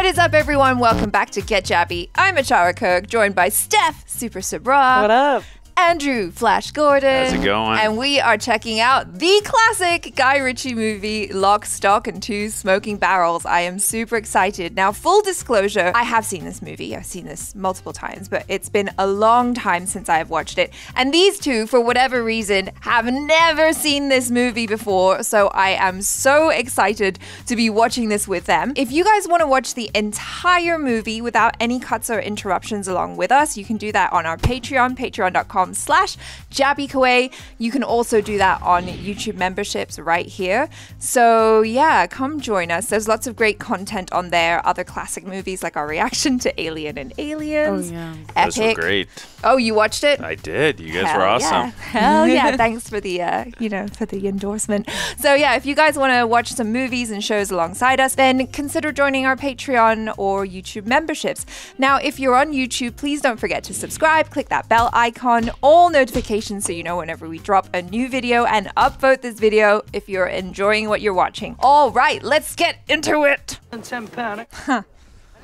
What is up, everyone? Welcome back to Get Jabby. I'm Achara Kirk, joined by Steph Super Sabra. What up? Andrew Flash Gordon. How's it going? And we are checking out the classic Guy Ritchie movie, Lock, Stock, and Two Smoking Barrels. I am super excited. Now, full disclosure, I have seen this movie. I've seen this multiple times, but it's been a long time since I've watched it. And these two, for whatever reason, have never seen this movie before. So I am so excited to be watching this with them. If you guys want to watch the entire movie without any cuts or interruptions along with us, you can do that on our Patreon, patreon.com slash jabbykawaii. You can also do that on YouTube memberships right here. So yeah, come join us. There's lots of great content on there. Other classic movies like our reaction to Alien and Aliens. Oh, yeah. Epic. Those were great. Oh, you watched it? I did. You guys Hell were awesome. Yeah. Hell yeah. Thanks for the uh, you know, for the endorsement. So yeah, if you guys want to watch some movies and shows alongside us, then consider joining our Patreon or YouTube memberships. Now, if you're on YouTube, please don't forget to subscribe, click that bell icon, all notifications so you know whenever we drop a new video and upvote this video if you're enjoying what you're watching. All right, let's get into it. and ten pound.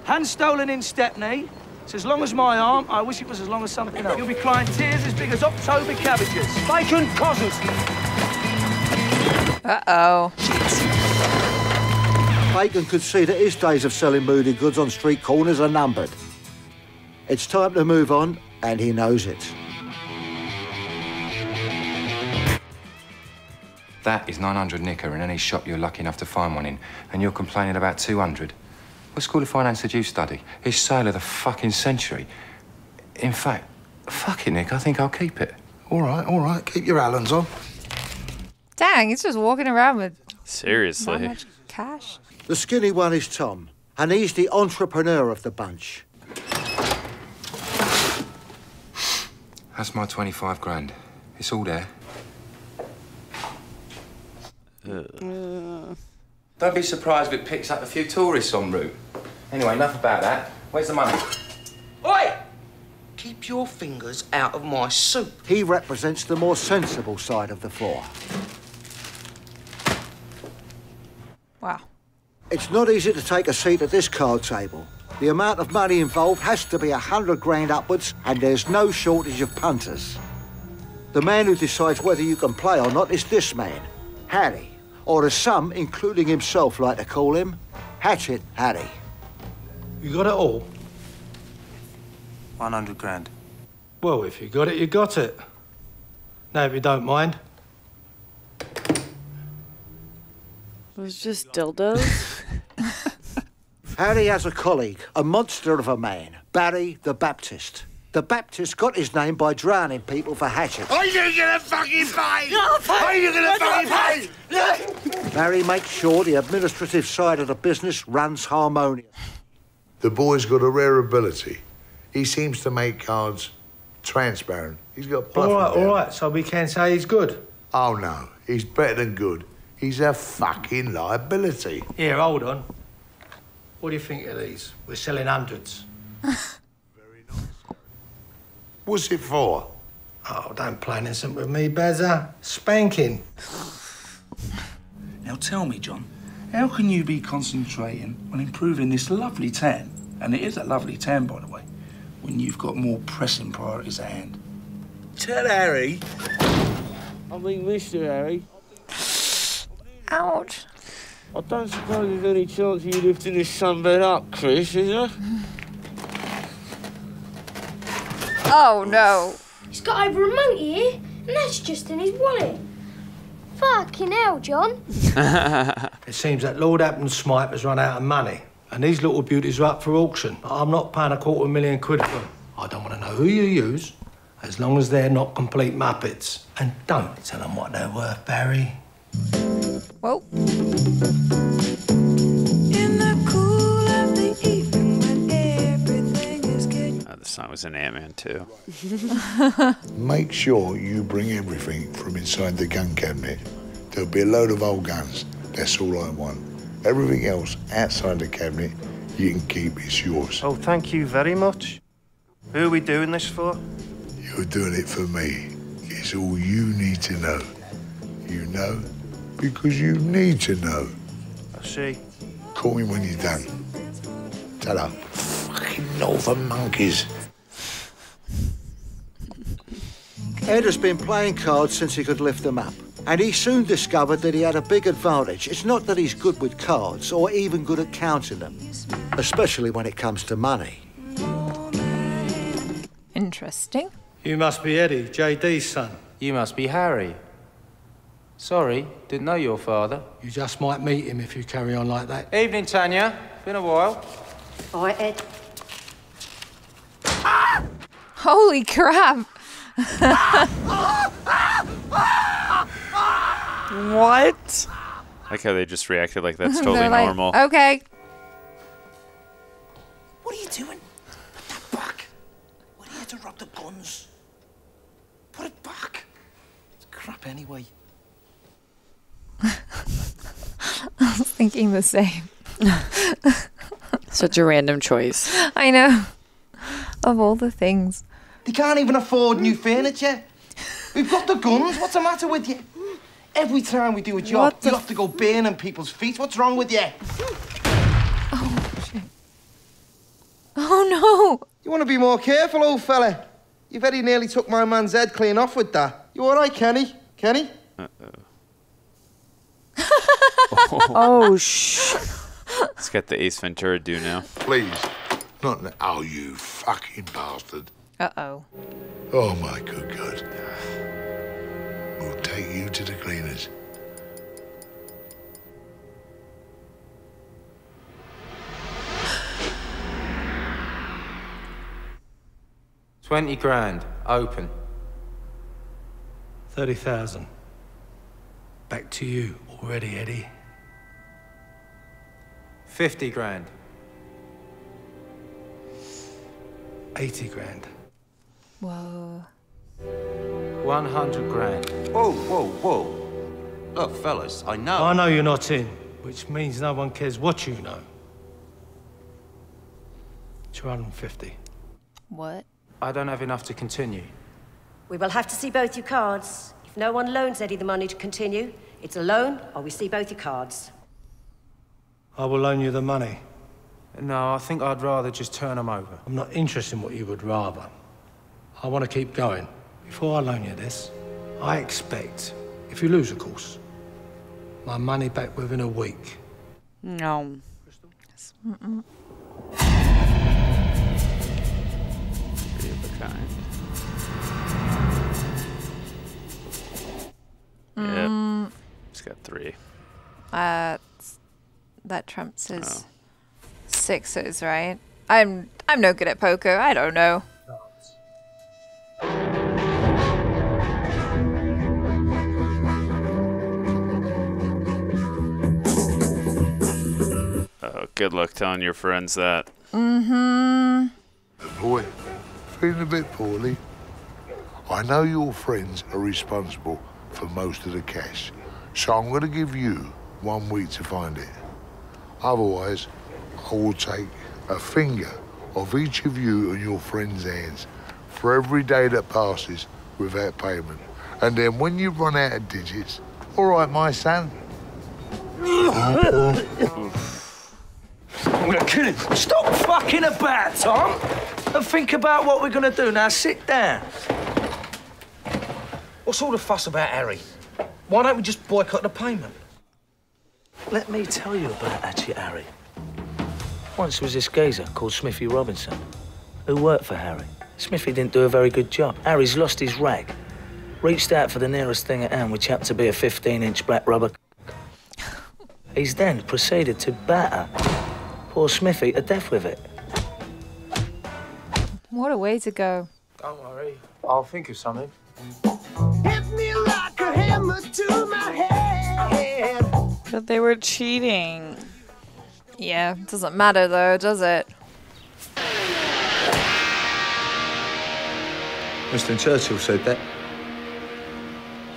Hand stolen in Stepney. It's as long as my arm. I wish it was as long as something else. You'll be crying tears as big as October cabbages. Bacon cousins. Uh-oh. Bacon could see that his days of selling moody goods on street corners are numbered. It's time to move on, and he knows it. That is 900 nicker in any shop you're lucky enough to find one in, and you're complaining about 200. What school of finance did you study? It's sale of the fucking century. In fact, fuck it, Nick, I think I'll keep it. All right, all right. Keep your Allens on. Dang, he's just walking around with Seriously. much cash. The skinny one is Tom, and he's the entrepreneur of the bunch. That's my 25 grand. It's all there. Uh. Don't be surprised if it picks up a few tourists en route. Anyway, enough about that. Where's the money? Oi! Keep your fingers out of my soup. He represents the more sensible side of the four. Wow. It's not easy to take a seat at this card table. The amount of money involved has to be a hundred grand upwards, and there's no shortage of punters. The man who decides whether you can play or not is this man, Harry, or as some, including himself, like to call him, Hatchet Harry. You got it all? 100 grand. Well, if you got it, you got it. Now, if you don't mind. It was just dildos. Harry has a colleague, a monster of a man, Barry the Baptist. The Baptist got his name by drowning people for hatchets. Are you gonna fucking pay? Are you gonna fucking pay? Barry makes sure the administrative side of the business runs harmonious. The boy's got a rare ability. He seems to make cards transparent. He's got bluff. All right, and all doubt. right. So we can say he's good. Oh no, he's better than good. He's a fucking liability. Here, hold on. What do you think of these? We're selling hundreds. Very nice. What's it for? Oh, don't play innocent with me, Bazza. Spanking. Now tell me, John, how can you be concentrating on improving this lovely tan, and it is a lovely tan, by the way, when you've got more pressing priorities at hand? Tell Harry. I mean, Mr. Harry, Ouch. I don't suppose there's any chance of you lifting this sunbed up, Chris, is there? Oh no. He's got over a monkey here, and that's just in his wallet. Fucking hell, John. It seems that Lord Apton Smythe has run out of money, and these little beauties are up for auction. I'm not paying a quarter of a million quid for them. I don't want to know who you use, as long as they're not complete muppets. And don't tell them what they're worth, Barry. Whoa. Song was in Ant Man too. Make sure you bring everything from inside the gun cabinet. There'll be a load of old guns. That's all I want. Everything else outside the cabinet, you can keep. It's yours. Oh, thank you very much. Who are we doing this for? You're doing it for me. It's all you need to know. You know because you need to know. I see. Call me when you're done. Shut up. Fucking northern monkeys. Ed has been playing cards since he could lift them up. And he soon discovered that he had a big advantage. It's not that he's good with cards or even good at counting them, especially when it comes to money. Interesting. You must be Eddie, JD's son. You must be Harry. Sorry, didn't know your father. You just might meet him if you carry on like that. Evening, Tanya. Been a while. All right, Ed. Ah! Holy crap. What? I like how they just reacted like that's totally like, normal. Okay. What are you doing? Put that back. We're here to rob the guns. Put it back. It's crap anyway. I was thinking the same. Such a random choice. I know. Of all the things. They can't even afford new furniture. We've got the guns. What's the matter with you? Every time we do a job, What you have to go burning people's feet. What's wrong with you? Oh shit. Oh, no! You want to be more careful, old fella. You very nearly took my man's head clean off with that. You all right, Kenny? Kenny? Uh oh. Oh, shh. Let's get the Ace Ventura do now. Please. Not now. Oh, you fucking bastard. Uh oh. Oh, my good God. We'll take you to the cleaners. Twenty grand. Open. 30,000. Back to you already, Eddie. Fifty grand. 80 grand. Whoa. One hundred grand. Whoa, whoa, whoa. Look, fellas, I know. I know you're not in, which means no one cares what you know. 250. What? I don't have enough to continue. We will have to see both your cards. If no one loans Eddie the money to continue, it's a loan or we see both your cards. I will loan you the money. No, I think I'd rather just turn them over. I'm not interested in what you would rather. I want to keep going. Before I loan you this, I expect, if you lose, of course, my money back within a week. No. Of a kind. Mm. Yep. He's got three. Uh, that trumps his sixes, right? I'm I'm no good at poker. I don't know. Good luck telling your friends that. Mm-hmm. Boy, feeling a bit poorly. I know your friends are responsible for most of the cash, so I'm going to give you one week to find it. Otherwise, I will take a finger of each of you and your friends' hands for every day that passes without payment. And then when you run out of digits, all right, my son. Stop fucking about, Tom, and think about what we're gonna do. Now sit down. What's all the fuss about Harry? Why don't we just boycott the payment? Let me tell you about Hatchet Harry. Once there was this geezer called Smithy Robinson who worked for Harry. Smithy didn't do a very good job. Harry's lost his rag. Reached out for the nearest thing at hand, which happened to be a 15-inch black rubber. He's then proceeded to batter poor Smithy to death with it. What a way to go. Don't worry. I'll think of something. Hit me like a hammer to my head. But they were cheating. Yeah, doesn't matter though, does it? Winston Churchill said that.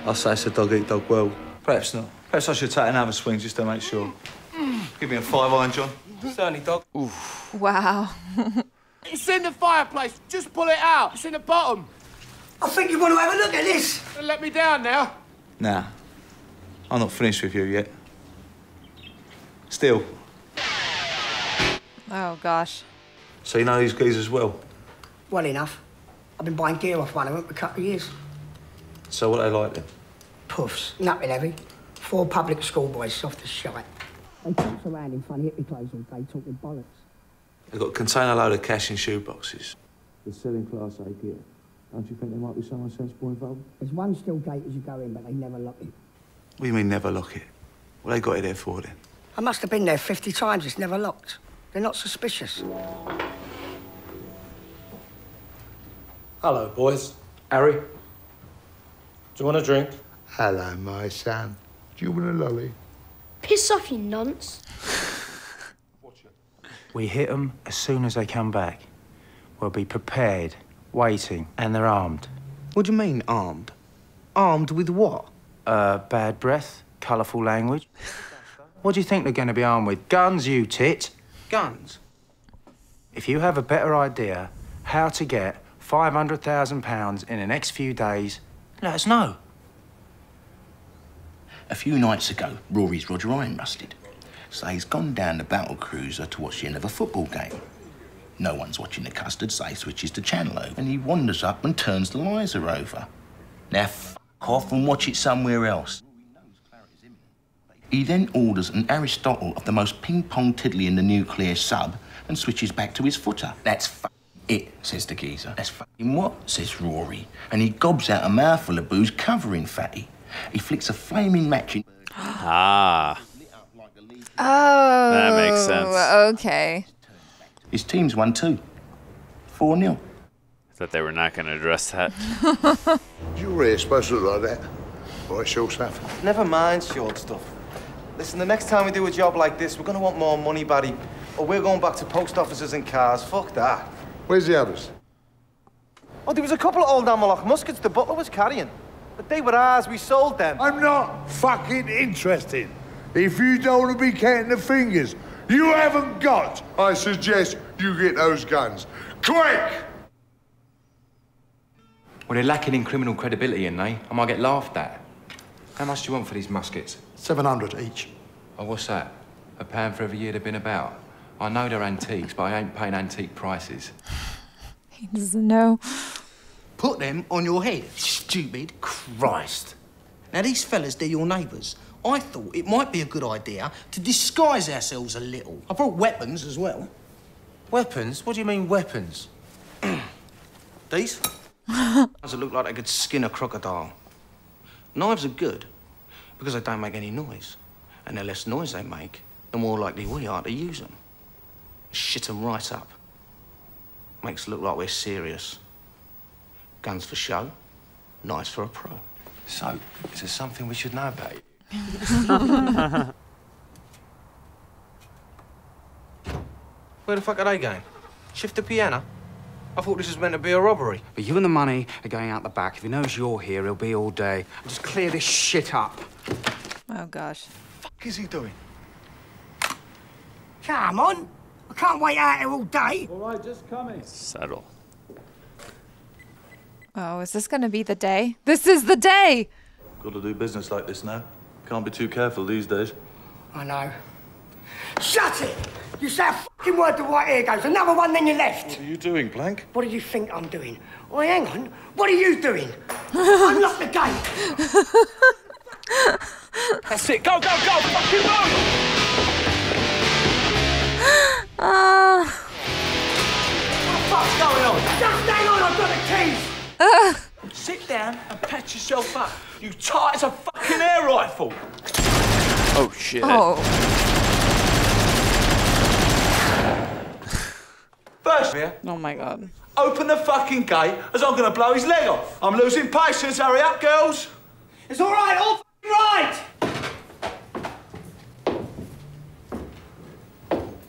I say it's a dog eat dog world. Perhaps not. Perhaps I should take another swing just to make sure. Give me a five iron, John. Certainly, Doc. Wow. It's in the fireplace. Just pull it out. It's in the bottom. I think you want to have a look at this. Don't let me down now. Nah, I'm not finished with you yet. Still, Oh gosh. So you know these geezers well? Well enough. I've been buying gear off one of them for a couple of years. So what they like then? Puffs, nothing heavy. Four public schoolboys, soft as shite. They talk around in funny hippie clothes all day, talking bollocks. They've got a container load of cash in shoeboxes. They're selling Class A gear. Don't you think there might be someone sensible involved? There's one still gate as you go in, but they never lock it. What do you mean never lock it? What they got it there for then? I must have been there 50 times, it's never locked. They're not suspicious. Hello, boys. Harry? Do you want a drink? Hello, my son. Do you want a lolly? Piss off, you nonce. Watch it. We hit them as soon as they come back. We'll be prepared, waiting, and they're armed. What do you mean, armed? Armed with what? Uh, bad breath, colourful language. what do you think they're going to be armed with? Guns, you tit. Guns? If you have a better idea how to get £500,000 in the next few days, let us know. A few nights ago, Rory's Roger Ryan rusted. So he's gone down the battle cruiser to watch the end of a football game. No one's watching the custard, so he switches the channel over and he wanders up and turns the Liza over. Now, f off and watch it somewhere else. He then orders an Aristotle of the most ping-pong tiddly in the nuclear sub and switches back to his footer. That's f it, says the geezer. That's what, says Rory. And he gobs out a mouthful of booze covering Fatty. He flicks a flaming match in... Ah. Oh. That makes sense. Okay. His team's won too. 4 0. I thought they were not going to address that. You're really supposed to look like that. Right, short stuff. Never mind short stuff. Listen, the next time we do a job like this, we're gonna want more money, buddy. Or we're going back to post offices and cars. Fuck that. Where's the others? Oh, there was a couple of old Amalok muskets the butler was carrying. But they were ours, we sold them. I'm not fucking interested. If you don't want to be counting the fingers you haven't got, I suggest you get those guns. Quick! Well, they're lacking in criminal credibility, and they? I might get laughed at. How much do you want for these muskets? 700 each. Oh, what's that? A pound for every year they've been about? I know they're antiques, but I ain't paying antique prices. He doesn't know. Put them on your head, stupid Christ. Now, these fellas, they're your neighbours. I thought it might be a good idea to disguise ourselves a little. I brought weapons as well. Weapons? What do you mean, weapons? These? Knives that look like they could skin a crocodile. Knives are good because they don't make any noise. And the less noise they make, the more likely we are to use them. Shit them right up. Makes it look like we're serious. Guns for show, knives for a pro. So, is there something we should know about you? Where the fuck are they going? Shift the piano? I thought this was meant to be a robbery. But you and the money are going out the back. If he knows you're here, he'll be all day. Just clear this shit up. Oh gosh. Fuck is he doing? Come on. I can't wait out here all day. All right, just coming. Settle. Oh, is this gonna be the day? This is the day! Got to do business like this now. Can't be too careful these days. I know. Shut it! You say a fucking word, the white ear goes. Another one, then you left. What are you doing, Plank? What do you think I'm doing? Oh, hang on. What are you doing? Unlock the gate. That's it. Go, go, go! Fucking move! Ah. What the fuck's going on? Just hang on, I've got the keys. Sit down and patch yourself up. You tight as a fucking air rifle. Oh, shit. Oh. First, yeah, Oh my god. open the fucking gate as I'm gonna blow his leg off. I'm losing patience. Hurry up, girls. It's all right, all fucking right.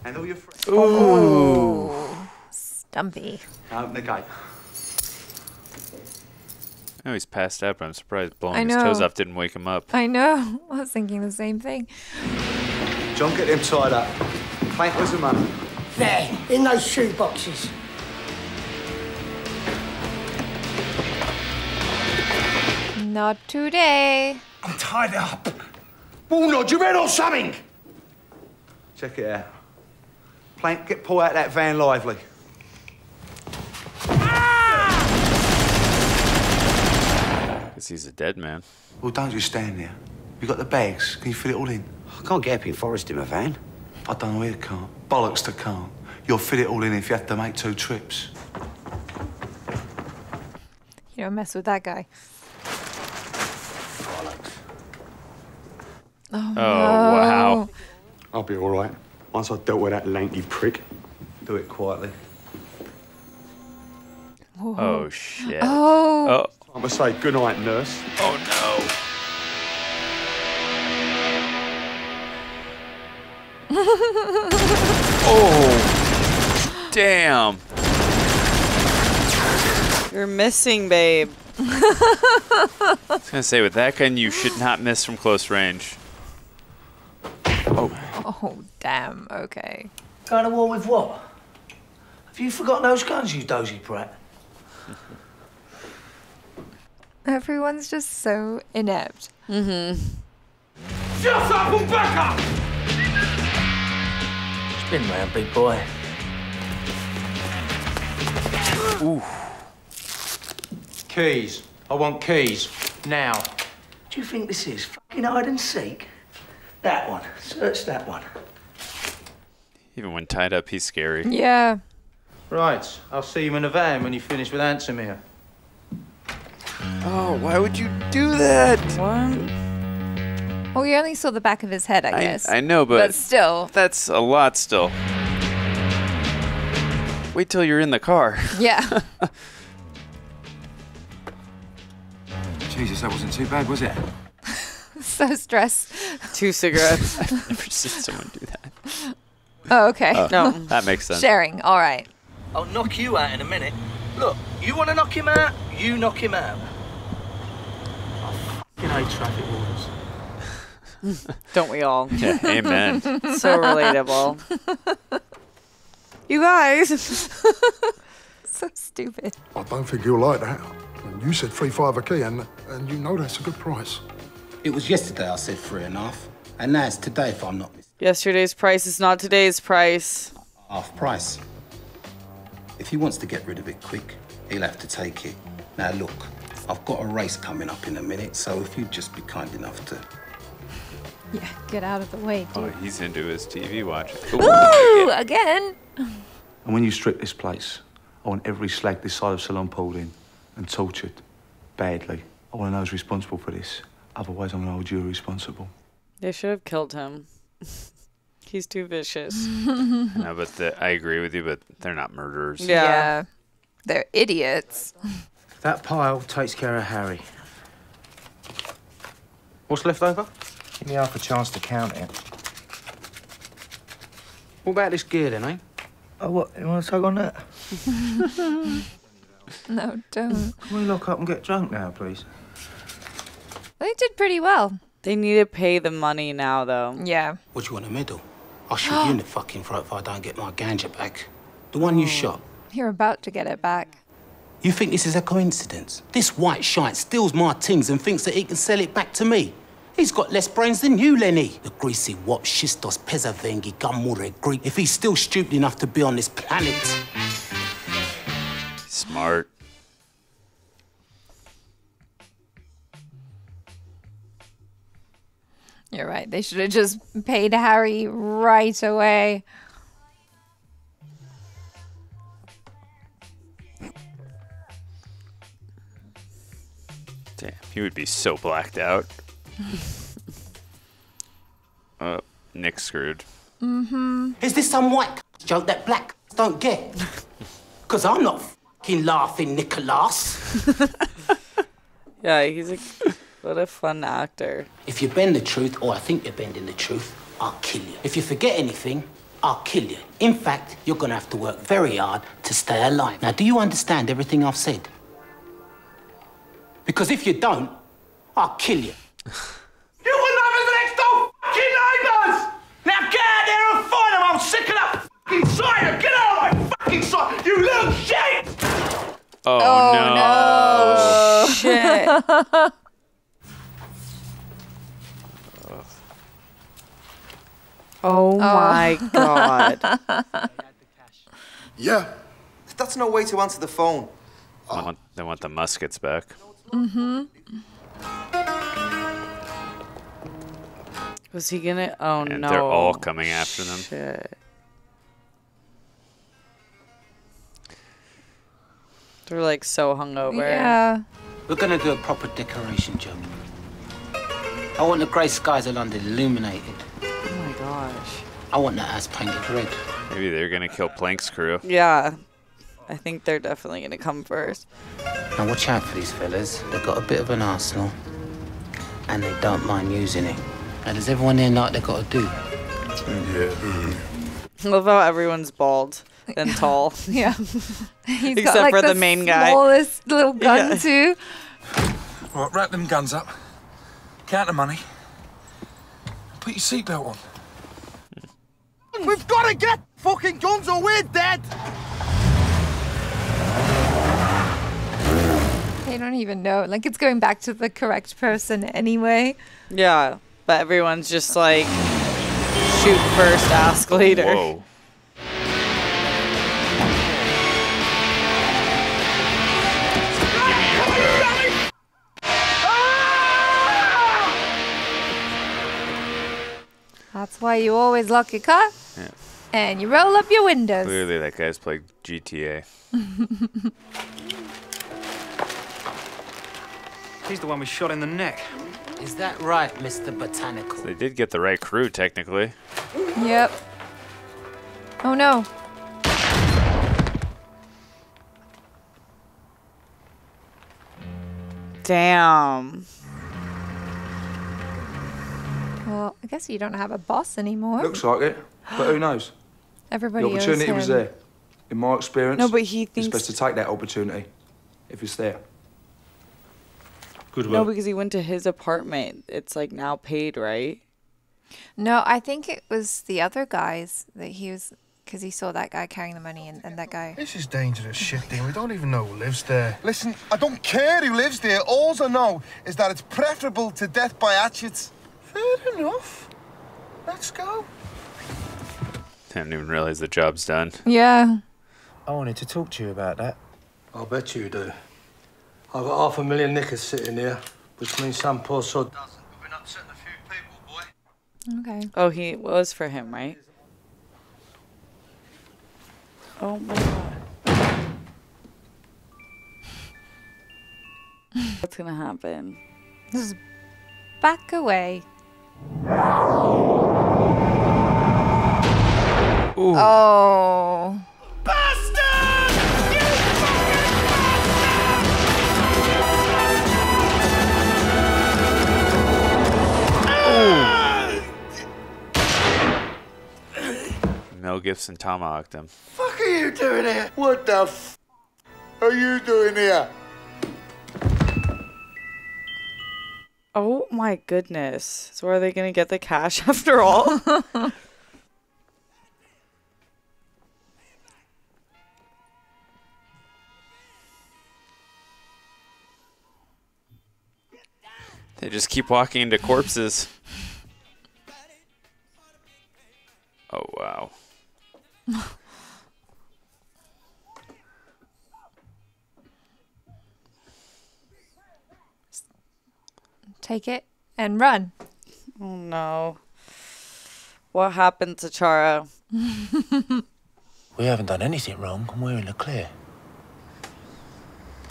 And all your friends. Ooh. Stumpy. Open the gate. Oh, he's passed out, but I'm surprised blowing I his toes know. off didn't wake him up. I know. I was thinking the same thing. John, get them tied up. Plank, where's the money? There, in those shoe boxes. Not today. I'm tied up. Walnut, you read or something? Check it out. Plank, get pull out that van lively. He's a dead man. Well, don't just stand there. You got the bags. Can you fit it all in? I can't get Epping Forest in my van. I don't know who can't. Bollocks to can't. You'll fit it all in if you have to make two trips. You don't mess with that guy. Oh, Oh, wow. I'll be all right. Once I've dealt with that lanky prick. Do it quietly. Oh, shit. Oh. oh. I'm gonna say goodnight, nurse. Oh, no. Oh. Damn. You're missing, babe. I was going to say, with that gun, you should not miss from close range. Oh. Oh, damn. Okay. Going to war with what? Have you forgotten those guns, you dozy brat? Everyone's just so inept. Mm-hmm. Shut up and back up! Spin round, big boy. Ooh. Keys. I want keys. Now. Do you think this is fucking hide and seek? That one. Search that one. Even when tied up, he's scary. Yeah. Right. I'll see you in the van when you finish with Ansomir. Oh, why would you do that? Well, we only saw the back of his head, I, guess. I know, but, But still. that's a lot still. Wait till you're in the car. Yeah. Jesus, that wasn't too bad, was it? so stressed. Two cigarettes. I've never seen someone do that. Oh, okay. Oh, No. That makes sense. Sharing. All right. I'll knock you out in a minute. Look, you want to knock him out? You knock him out. I traffic wardens. Don't we all? Yeah, amen. so relatable. You guys. so stupid. I don't think you'll like that. And You said three five a key, and and you know that's a good price. It was yesterday I said three and a half, and now it's today if I'm not mistaken. Yesterday's price is not today's price. Half price. If he wants to get rid of it quick, he'll have to take it. Now look, I've got a race coming up in a minute, so if you'd just be kind enough to. Yeah, get out of the way, Oh, he's into his TV watching. Ooh, again. And when you strip this place, I want every slag this side of Ceylon pulled in and tortured badly. I want to know who's responsible for this. Otherwise, I'm going to hold you responsible. They should have killed him. He's too vicious. no, but the, I agree with you, but they're not murderers. Yeah. They're idiots. That pile takes care of Harry. What's left over? Give me half a chance to count it. What about this gear then, eh? Oh, what? You want to tug on that? No, don't. Can we lock up and get drunk now, please? They did pretty well. They need to pay the money now, though. Yeah. What do you want in the middle? I'll shoot you in the fucking throat if I don't get my ganja back. The one you shot. You're about to get it back. You think this is a coincidence? This white shite steals my tings and thinks that he can sell it back to me. He's got less brains than you, Lenny. The greasy wop Shistos Pezavengi Gumure Greek, if he's still stupid enough to be on this planet. Smart. You're right. They should have just paid Harry right away. He would be so blacked out. uh, Nick's screwed. Mm-hmm. Is this some white joke that black don't get? Because I'm not fucking laughing, Nicholas. Yeah, he's a what a fun actor. If you bend the truth, or I think you're bending the truth, I'll kill you. If you forget anything, I'll kill you. In fact, you're gonna have to work very hard to stay alive. Now, do you understand everything I've said? Because if you don't, I'll kill you. You were lovers next door fucking neighbours! Now get out there and find them! I'm sick of that fucking sight! Get out of my fucking sight! You little shit! Oh, oh no. Shit. Oh, oh, my god. Yeah. That's no way to answer the phone. They want, they want the muskets back. Mm-hmm. Was he gonna? Oh And no. they're all coming after them. Shit. They're like so hungover. Yeah. We're gonna do a proper decoration job. I want the grey skies of London illuminated. Oh my gosh. I want that ass painted red. Maybe they're gonna kill Plank's crew. Yeah. I think they're definitely gonna come first. Now watch out for these fellas. They've got a bit of an arsenal, and they don't mind using it. Now does everyone there know what they've got to do? I love how everyone's bald and tall. Yeah. He's Except got, like, for the main guy. Smallest little gun Yeah. too. Right, wrap them guns up. Count the money. Put your seatbelt on. We've got to get fucking guns or we're dead. They don't even know. Like it's going back to the correct person anyway. Yeah. But everyone's just like shoot first, ask later. Whoa. That's why you always lock your car Yeah. and you roll up your windows. Clearly, that guy's played GTA. He's the one we shot in the neck. Is that right, Mr. Botanical? They did get the right crew, technically. yep. Oh no. Damn. Well, I guess you don't have a boss anymore. Looks like it, but who knows? Everybody the opportunity owes was there. In my experience, No, but he you're thinks- supposed to take that opportunity if it's there. Good No, because he went to his apartment. It's like now paid, right? No, I think it was the other guys that he was because he saw that guy carrying the money and, and that guy. This is dangerous shit, Dean. We don't even know who lives there. Listen, I don't care who lives there. All I know is that it's preferable to death by hatchets. Fair enough. Let's go. Didn't even realize the job's done. Yeah. I wanted to talk to you about that. I'll bet you do. I've got half a million knickers sitting here, which means some poor sod doesn't. We've been upsetting a few people, boy. Okay. Oh, he it was for him, right? Oh my god. What's gonna happen? Just back away. Oh. Gibson tomahawked him. fuck are you doing here? What the f are you doing here? Oh my goodness. So are they gonna get the cash after all? They just keep walking into corpses. Oh, wow. Take it and run. oh no. What happened to Chara? We haven't done anything wrong, and we're in the clear.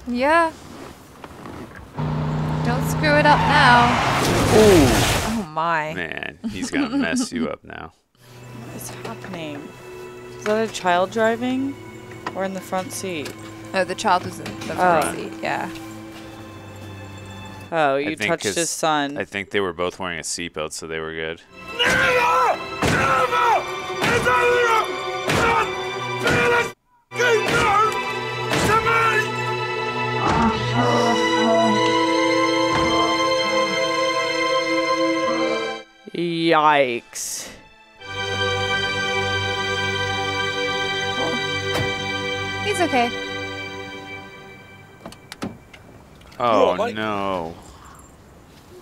Yeah. Don't screw it up now. Oh my. Man, he's gonna mess you up now. What is happening? Is that a child driving? Or in the front seat? No, the child was in the Oh. seat. Yeah. Oh, you touched his son. I think they were both wearing a seatbelt, so they were good. Yikes. He's okay. Oh mate? no.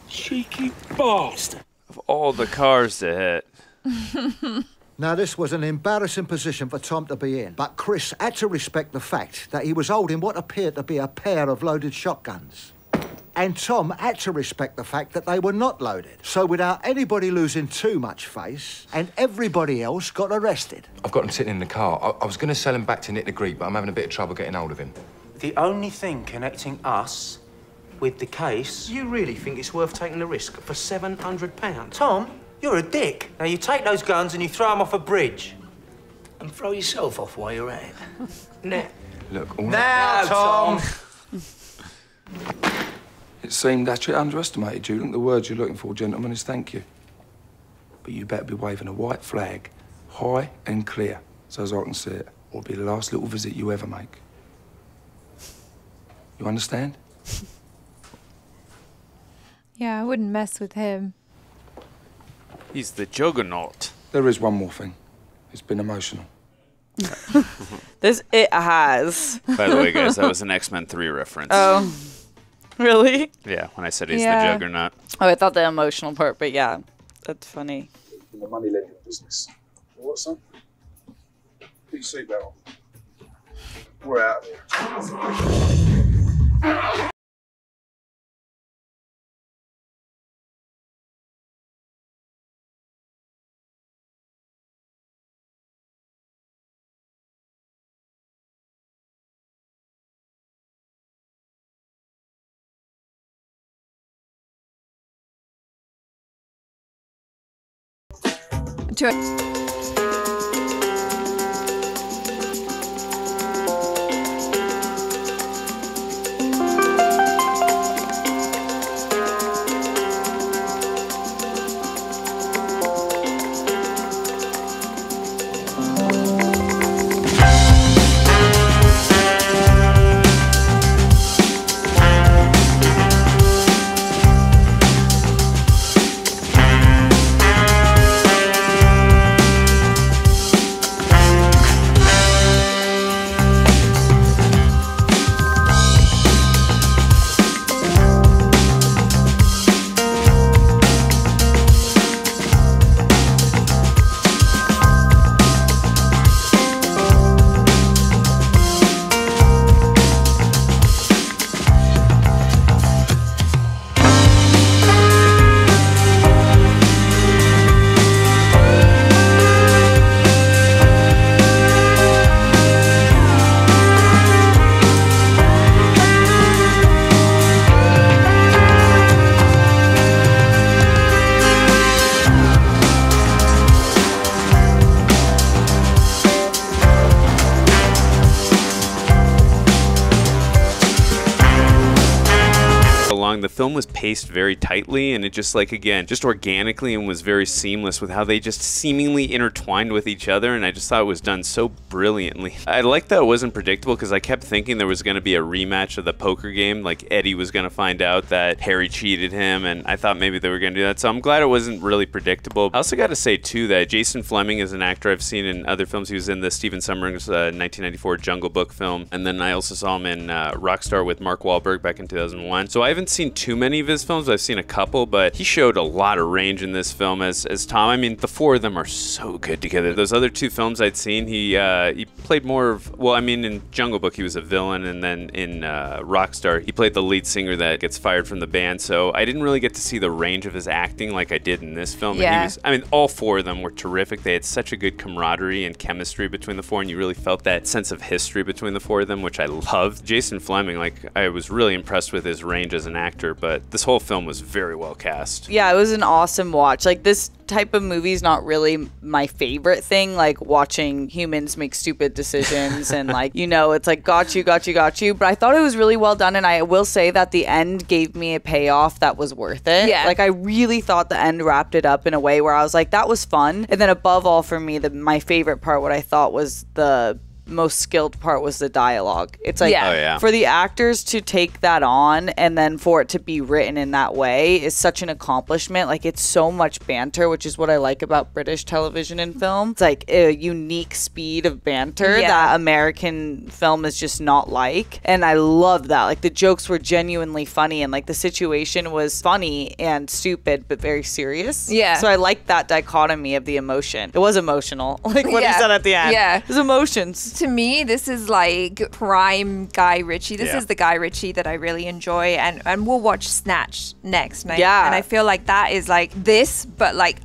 Cheeky bastard. Of all the cars to hit. Now, this was an embarrassing position for Tom to be in, but Chris had to respect the fact that he was holding what appeared to be a pair of loaded shotguns. And Tom had to respect the fact that they were not loaded. So, without anybody losing too much face, and everybody else got arrested. I've got him sitting in the car. I, I was going to sell him back to Nick the Greek, but I'm having a bit of trouble getting hold of him. The only thing connecting us with the case. You really think it's worth taking the risk for £700? Tom, you're a dick. Now you take those guns and you throw them off a bridge. And throw yourself off while you're at it. now. Look, all Now, Tom. It seemed that you underestimated you. I think the word you're looking for, gentlemen, is thank you. But you better be waving a white flag, high and clear, so as I can see it, or it'll be the last little visit you ever make. You understand? Yeah, I wouldn't mess with him. He's the juggernaut. There is one more thing. It's been emotional. This it has. By the way, guys, that was an X Men 3 reference. Oh, really? Yeah, when I said he's Yeah. the juggernaut. Oh, I thought the emotional part, but yeah, that's funny. In the money lending business. What, son? Put your seatbelt on. We're out of here. To paced very tightly, and it just like again, just organically and was very seamless with how they just seemingly intertwined with each other. And I just thought it was done so brilliantly. I like that it wasn't predictable because I kept thinking there was going to be a rematch of the poker game, like Eddie was going to find out that Harry cheated him, and I thought maybe they were going to do that. So I'm glad it wasn't really predictable. I also got to say too that Jason Flemyng is an actor I've seen in other films. He was in the Stephen Sommers uh, 1994 Jungle Book film, and then I also saw him in uh, Rockstar with Mark Wahlberg back in 2001. So I haven't seen too many of his films. I've seen a couple, but he showed a lot of range in this film as, as Tom. I mean, the four of them are so good together. Those other two films I'd seen, he uh, he played more of well, I mean, in Jungle Book he was a villain, and then in uh, Rockstar he played the lead singer that gets fired from the band. So I didn't really get to see the range of his acting like I did in this film. Yeah. was, I mean, all four of them were terrific. They had such a good camaraderie and chemistry between the four, and you really felt that sense of history between the four of them, which I loved. Jason Flemyng, like, I was really impressed with his range as an actor, but this whole film was very well cast. Yeah, it was an awesome watch. Like this type of movie is not really my favorite thing. Like watching humans make stupid decisions and like you know, it's like got you, got you, got you. But I thought it was really well done, and I will say that the end gave me a payoff that was worth it. Yeah. like I really thought the end wrapped it up in a way where I was like, that was fun. And then above all, for me, the my favorite part, what I thought was the most skilled part was the dialogue. It's like Yeah. Oh, yeah. for the actors to take that on and then for it to be written in that way is such an accomplishment. Like it's so much banter, which is what I like about British television and film. It's like a unique speed of banter Yeah. that American film is just not like. And I love that. Like the jokes were genuinely funny and like the situation was funny and stupid but very serious. Yeah. So I like that dichotomy of the emotion. It was emotional. Like what Yeah. he said at the end. Yeah. It was emotions. To me, this is like prime Guy Ritchie. This Yeah. is the Guy Ritchie that I really enjoy, and and we'll watch Snatch next. And I, Yeah. and I feel like that is like this, but like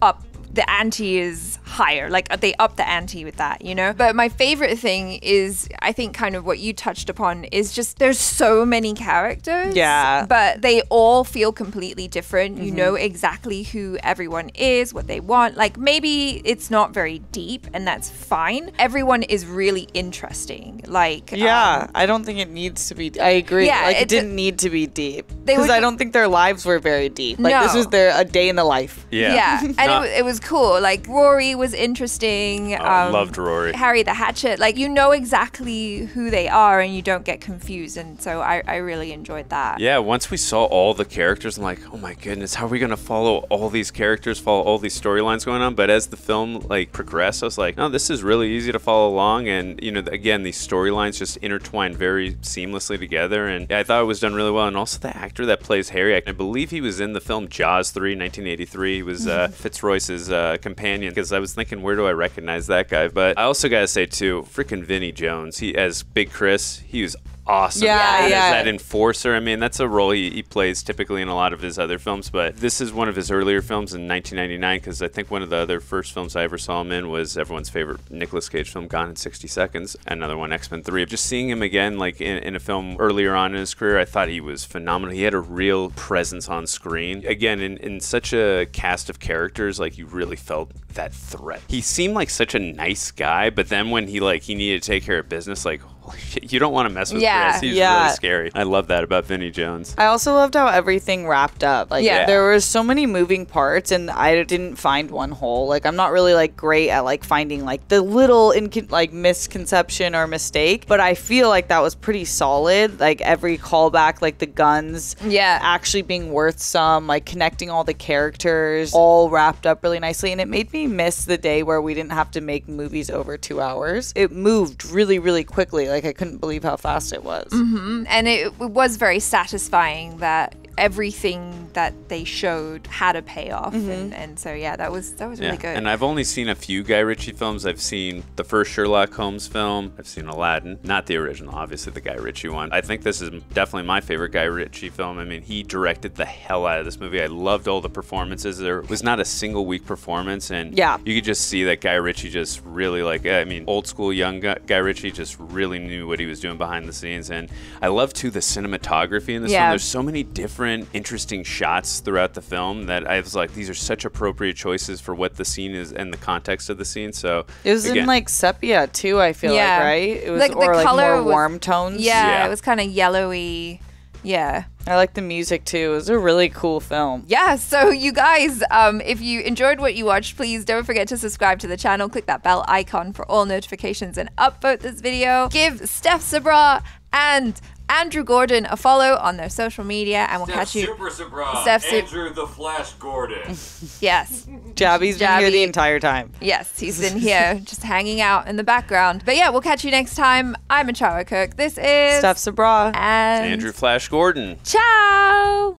up. The ante is higher. Like they up the ante with that, you know? But my favorite thing is, I think, kind of what you touched upon is just there's so many characters. Yeah. But they all feel completely different. You Mhm. know exactly who everyone is, what they want. Like maybe it's not very deep, and that's fine. Everyone is really interesting. Like, Yeah, um, I don't think it needs to be. I agree. Yeah, like it, it- didn't need to be deep because I don't think their lives were very deep. Like this was their a day in the life. Yeah, Yeah. and it, it was cool. Like Rory was interesting. Oh, I um, loved Rory. Harry the Hatchet. Like you know exactly who they are, and you don't get confused. And so I, I really enjoyed that. Yeah, once we saw all the characters, I'm like, oh my goodness, how are we gonna follow all these characters, follow all these storylines going on? But as the film like progressed, I was like, no, this is really easy to follow along, and you know, again, these storylines just intertwine very seamlessly together, and I thought it was done really well. And also the actor that plays Harry, I, I believe he was in the film Jaws 3, 1983. He was uh, Fitzroy's uh, companion. Because I was thinking, where do I recognize that guy? But I also gotta say too, freaking Vinnie Jones, he as Big Chris, he was awesome. Yeah, And yeah. As that enforcer, I mean, that's a role he, he plays typically in a lot of his other films, but this is one of his earlier films in 1999 because I think one of the other first films I ever saw him in was everyone's favorite Nicolas Cage film, Gone in 60 Seconds. Another one, X Men 3. Just seeing him again, like in, in a film earlier on in his career, I thought he was phenomenal. He had a real presence on screen. Again, in, in such a cast of characters, like you really felt that threat. He seemed like such a nice guy, but then when he like he needed to take care of business, like you don't want to mess with Yeah. Chris. He's Yeah. really scary. I love that about Vinnie Jones. I also loved how everything wrapped up. Like Yeah. there were so many moving parts and I didn't find one hole. Like I'm not really like great at like finding like the little incon- like misconception or mistake, but I feel like that was pretty solid. Like every callback, like the guns yeah actually being worth some, like connecting all the characters all wrapped up really nicely and it made me miss the day where we didn't have to make movies over 2 hours. It moved really really quickly. Like I couldn't believe how fast it was. hmm And it, it was very satisfying that everything that they showed had a payoff. Mm-hmm. And, and so yeah, that was that was really good. And I've only seen a few Guy Ritchie films. I've seen the first Sherlock Holmes film. I've seen Aladdin, not the original, obviously the Guy Ritchie one. I think this is definitely my favorite Guy Ritchie film. I mean, he directed the hell out of this movie. I loved all the performances. There was not a single weak performance, and Yeah. you could just see that Guy Ritchie just really like. I mean, old school young Guy Guy Ritchie just really knew what he was doing behind the scenes, and I love too the cinematography in this Yeah. film. There's so many different interesting shots throughout the film that I was like, these are such appropriate choices for what the scene is and the context of the scene. So It was in like sepia too. I feel like right. It was or like more was- warm tones. Yeah, it was kind of yellowy. Yeah. I like the music too. It was a really cool film. Yeah, so you guys, um, if you enjoyed what you watched, please don't forget to subscribe to the channel. Click that bell icon for all notifications and upvote this video. Give Steph Sabra and Andrew Gordon a follow on their social media, and we'll catch you. Super Sabra, Steph Su- Andrew the Flash Gordon. Yes. Jabby's been here the entire time. Yes, he's in here just hanging out in the background. But yeah, we'll catch you next time. I'm Achara Cook. This is Steph Sabra and Andrew Flash Gordon. Ciao.